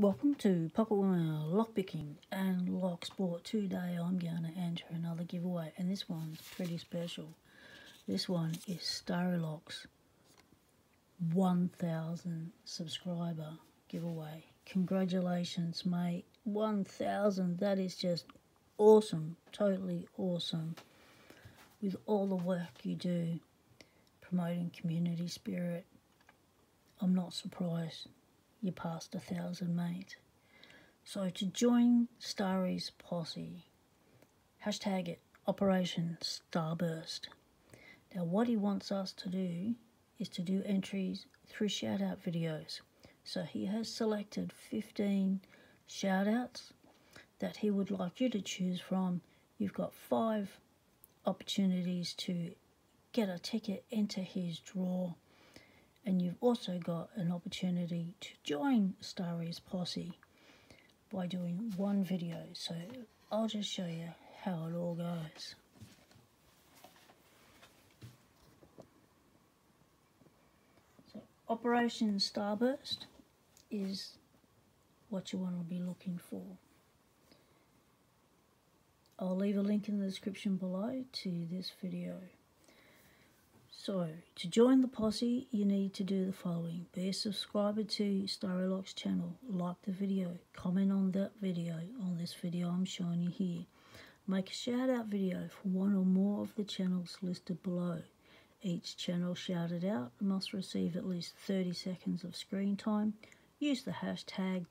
Welcome to Pocket Women Lockpicking and Lock Sport. Today I'm going to enter another giveaway and this one's pretty special. This one is Starrylock's 1000 subscriber giveaway. Congratulations mate, 1000, that is just awesome, totally awesome. With all the work you do promoting community spirit, I'm not surprised you passed a thousand, mate. So to join Starry's posse, hashtag it Operation Starburst. Now what he wants us to do is to do entries through shout out videos. So he has selected 15 shout outs that he would like you to choose from. You've got five opportunities to get a ticket into his draw and you've also got an opportunity to join Starry's posse by doing one video. So I'll just show you how it all goes. So Operation Starburst is what you want to be looking for. I'll leave a link in the description below to this video. So, to join the posse, you need to do the following. Be a subscriber to Starrylock's channel, like the video, comment on that video, on this video I'm showing you here. Make a shout out video for one or more of the channels listed below. Each channel shouted out must receive at least 30 seconds of screen time. Use the hashtag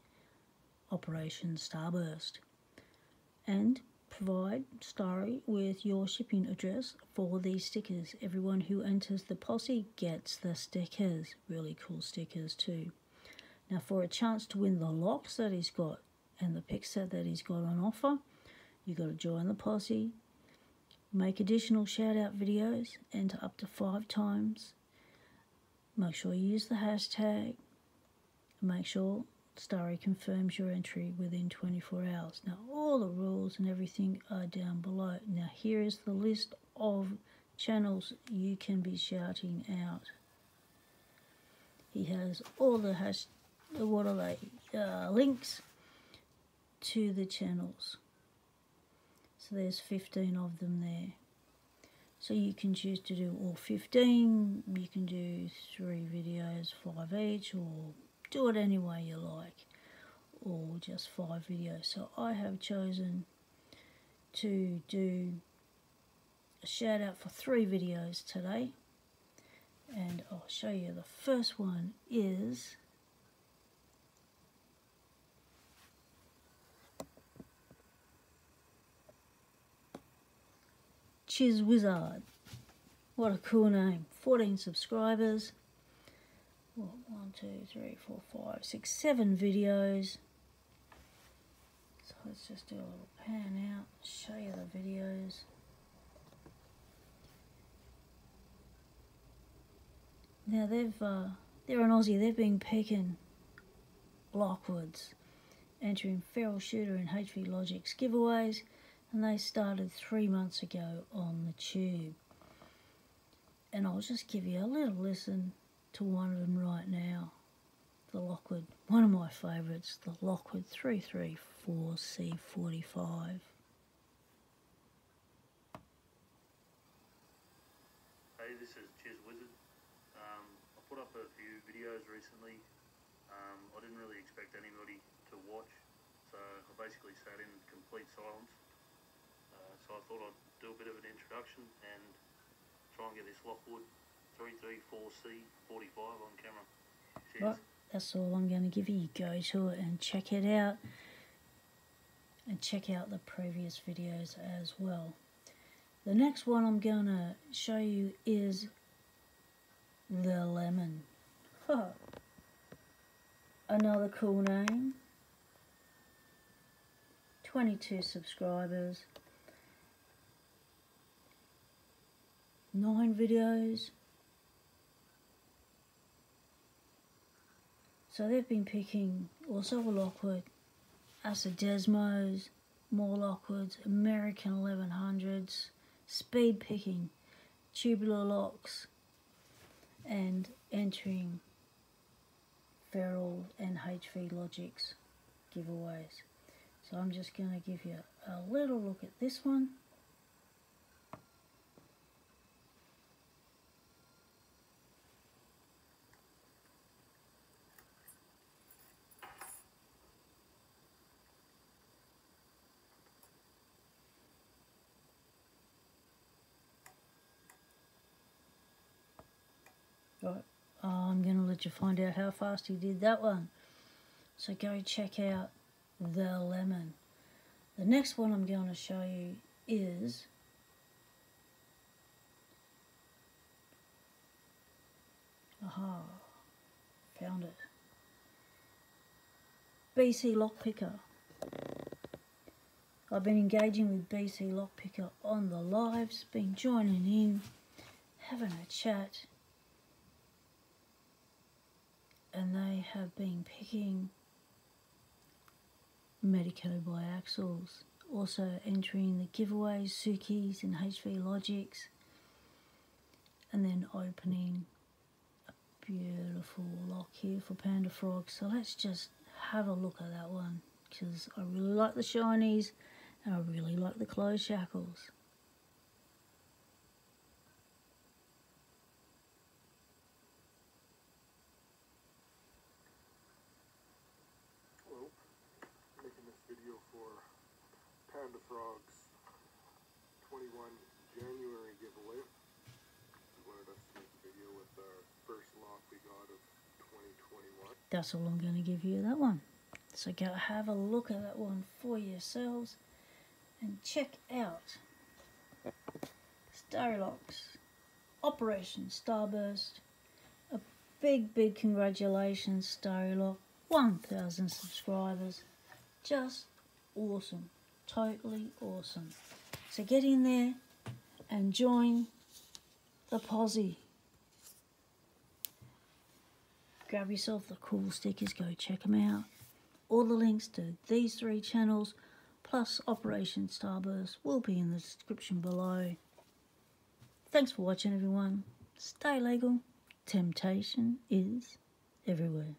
Operation Starburst. And provide Starry with your shipping address for these stickers. Everyone who enters the posse gets the stickers. Really cool stickers too. Now for a chance to win the locks that he's got and the pick set that he's got on offer, you got to join the posse, make additional shout out videos, enter up to five times. Make sure you use the hashtag. Make sure Starry confirms your entry within 24 hours. Now all the rules and everything are down below. Now here is the list of channels you can be shouting out. He has all the hash, what are they, uh, links to the channels. So there's 15 of them there. So you can choose to do all 15, you can do three videos, five each, or do it any way you like or just five videos so I have chosen to do a shout out for three videos today. And I'll show you the first one is Chizwizard what a cool name. 14 subscribers. One, two, three, four, five, six, seven videos. Let's just do a little pan out, show you the videos. Now they've, uh, they're an Aussie, they've been picking Lockwoods, entering Feral Shooter and HV Logics giveaways, and they started three months ago on the tube. And I'll just give you a little listen to one of them right now. Lockwood, one of my favourites, the Lockwood 334C45. Hey, this is Chizwizard. Um, I put up a few videos recently. Um, I didn't really expect anybody to watch, so I basically sat in complete silence. Uh, so I thought I'd do a bit of an introduction and try and get this Lockwood 334C45 on camera. Cheers. Well, that's all I'm going to give you. Go to it and check it out. And check out the previous videos as well. The next one I'm going to show you is the lemon. Another cool name. 22 subscribers. 9 videos. So they've been picking also Lockwood, Asadesmos, more Lockwoods, American 1100s, speed picking, tubular locks, and entering Feral and HV Logics giveaways. So I'm just going to give you a little look at this one. Right, oh, I'm going to let you find out how fast he did that one. So go check out the lemon. The next one I'm going to show you is aha found it BClockpicker I've been engaging with BClockpicker on the lives been joining in having a chat and they have been picking Medeco by Axles. Also entering the giveaways, Sukis and HV Logics. And then opening a beautiful lock here for Panda Frog. So let's just have a look at that one. Because I really like the shinies and I really like the closed shackles. Panda Frogs 21 January giveaway. We wanted us to make a video with our first lock we got of 2021. That's all I'm going to give you that one. So go have a look at that one for yourselves and check out Starlocks Operation Starburst. A big, big congratulations, Starlock. 1,000 subscribers. Just awesome totally awesome. So get in there and join the posse. Grab yourself the cool stickers, go check them out. All the links to these three channels plus Operation Starburst will be in the description below. Thanks for watching everyone. Stay legal. Temptation is everywhere.